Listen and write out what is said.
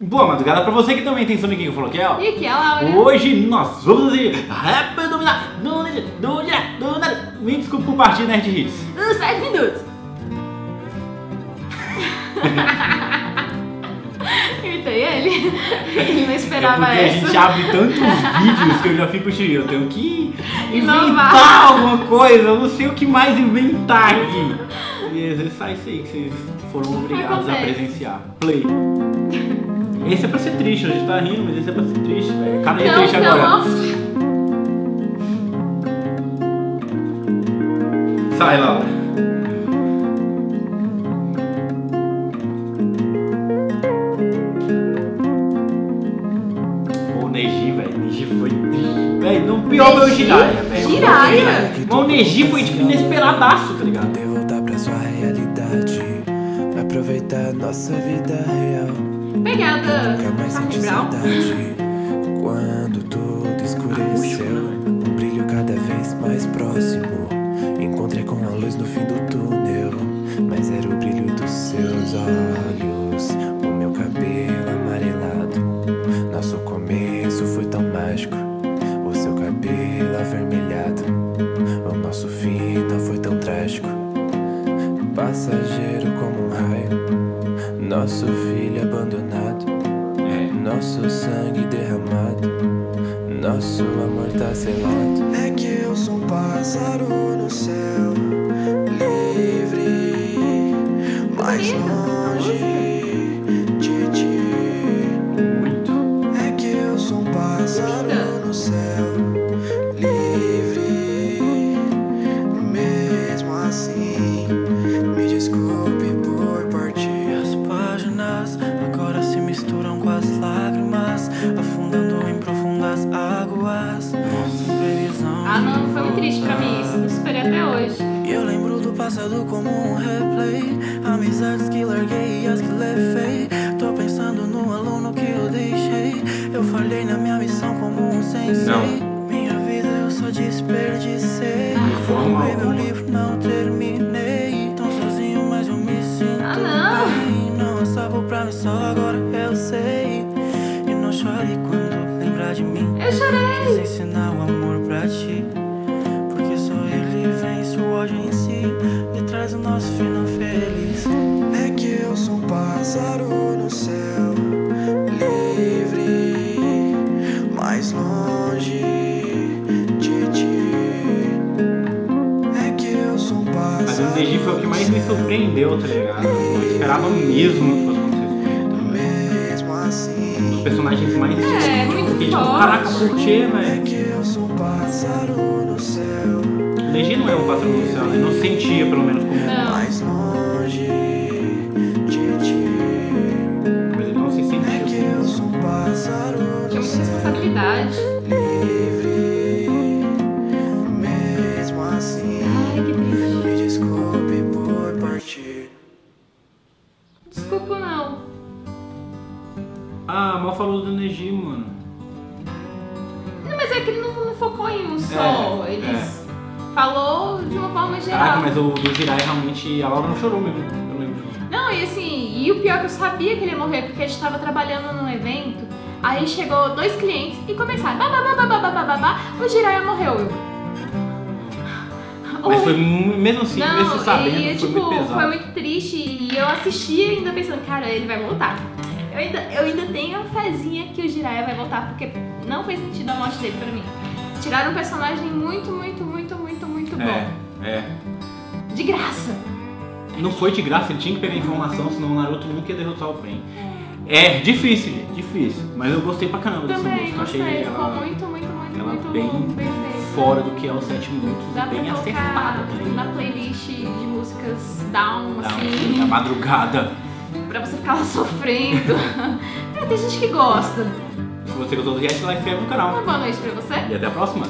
Boa madrugada pra você que também tem sono aqui que falou que é, ó. E aqui é a Laura. Hoje nós vamos fazer Rap Dominar do dia, do dia, do dia. Me desculpa por partir Nerd Hits. Uns 7 minutos. Imitei ele. Ele não É esperava porque a essa. gente abre tantos vídeos que eu já fico cheio. Eu tenho que Inovar. inventar alguma coisa. Eu não sei o que mais inventar aqui. E às vezes sai isso aí que vocês foram obrigados a Acontece. presenciar. Play. Esse é pra ser triste, a gente tá rindo, mas esse é pra ser triste, velho. Dia Não, triste agora. não. Sai, Laura. Pô, o Neji, velho. O Neji foi triste. Velho, não pior foi o? Jiraiya. velho. Jiraiya? Mas o Neji foi tipo inesperadaço, tá ligado? Voltar pra sua realidade. Aproveitar nossa vida real. Pegada Charlie Brown. Quando tudo escureceu, um brilho cada vez mais próximo. Encontrei com a luz no fim do túnel. Mas era o brilho dos seus olhos. O meu cabelo amarelado. Nosso começo foi tão mágico. O seu cabelo avermelhado. O nosso final foi tão trágico. Passageiro como um. Nosso filho abandonado. É. Nosso sangue derramado. Nosso amor tá selado. É que eu sou um pássaro no céu. Livre. Mais longe passado como um replay. Amizades que larguei e as que levei. Tô pensando no aluno que eu deixei. Eu falhei na minha missão como um sensei. Não. Minha vida eu só desperdicei. Forma Roubei meu livro, não terminei. Tão sozinho, mas eu me sinto Ah, não. bem. Não é salvo pra mim, só agora eu sei. E não chore quando lembrar de mim. Eu chorei. Quis ensinar o amor céu Livre Mais longe de ti É que eu sou um pássaro Mas o Neji foi o que mais me surpreendeu, tá ligado? Eu esperava mesmo que fosse acontecer também. Mesmo assim Um dos personagens mais É, muito Fiquei tipo, caraca, por quê, É velho? que eu sou um pássaro no céu O Neji não é um pássaro no céu, ele não sentia, pelo menos, como um. Não. Desculpa, não. Ah, mal falou do Neji, mano. Não, mas é que ele não, não focou em um só. É, Ele falou de uma forma geral. Caraca, mas o do Jirai realmente. A Laura não chorou mesmo, eu lembro. Não, e assim, e o pior é que eu sabia que ele ia morrer, porque a gente tava trabalhando num evento, aí chegou dois clientes e começaram, babá, babá, babá, babá, o Jiraiya morreu. Mas Oi. foi mesmo assim, mesmo Não, você sabendo, e, foi tipo, muito pesado. foi muito triste e eu assisti ainda pensando, cara, ele vai voltar. Eu ainda, eu ainda tenho a fezinha que o Jiraiya vai voltar, porque não fez sentido a morte dele pra mim. Tiraram um personagem muito, muito, muito, muito, muito bom. É, é. De graça. Não foi de graça, ele tinha que pegar informação, senão o Naruto nunca ia derrotar o Pain. É difícil, gente, difícil. Mas eu gostei pra caramba dessa Também, música. Achei gostei. Ficou ela, muito, muito, muito, ela muito bem bem. Fora do que é os 7 minutos, Dá bem acertada também. na playlist de músicas down, Dá assim, Na madrugada. pra você ficar lá sofrendo. é, tem gente que gosta. Se você gostou do react, like, inscreve no canal. Uma boa noite pra você. E até a próxima.